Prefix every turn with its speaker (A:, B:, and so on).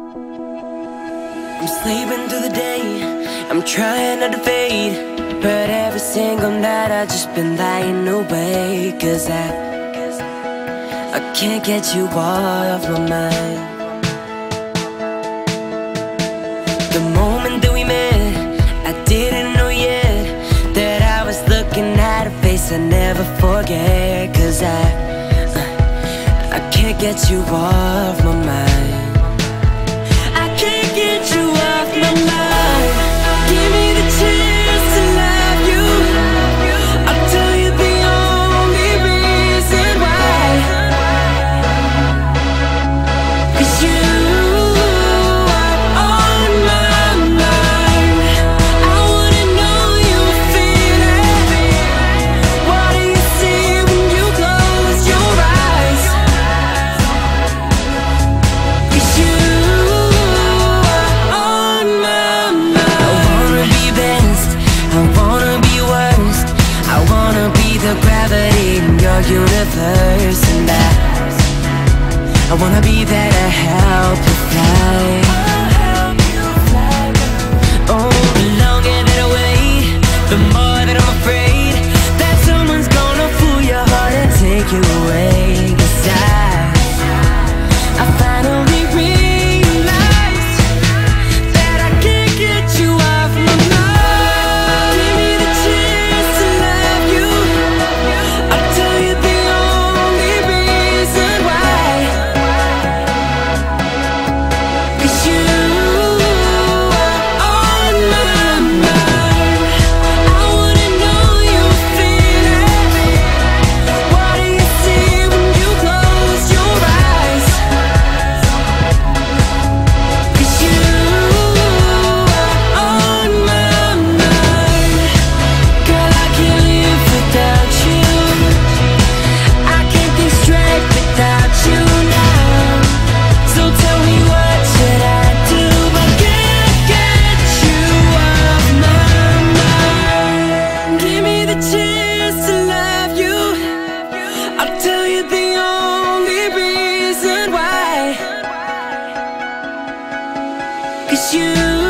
A: I'm sleeping through the day, I'm trying not to fade. But every single night I've just been lying awake. Cause I, I can't get you off my mind. The moment that we met, I didn't know yet That I was looking at a face I never forget. Cause I, I can't get you off my mind universe. And I I wanna be there to help you fly Cause I love you. I tell you the only reason why. 'Cause you